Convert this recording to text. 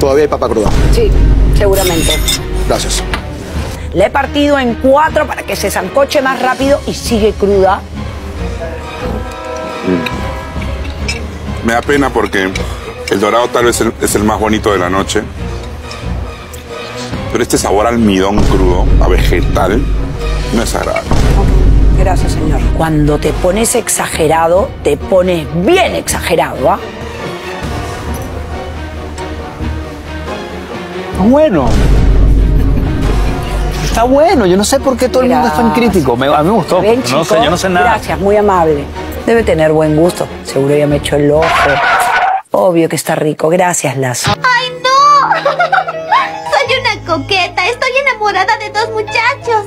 Todavía hay papa cruda. Sí, seguramente. Gracias. La he partido en cuatro para que se zancoche más rápido y sigue cruda. Me da pena porque el dorado tal vez es el más bonito de la noche. Pero este sabor a almidón crudo, a vegetal, no es agradable. Gracias, señor. Cuando te pones exagerado, te pones bien exagerado, ¿ah? Bueno. Está bueno. Yo no sé por qué todo el mundo es tan crítico. Me- a mí me gustó. Ven, no sé, yo no sé nada. Gracias, muy amable. Debe tener buen gusto. Seguro ya me echó el ojo. Obvio que está rico. Gracias, Lazo. ¡Ay, no! Soy una coqueta. Estoy enamorada de dos muchachos.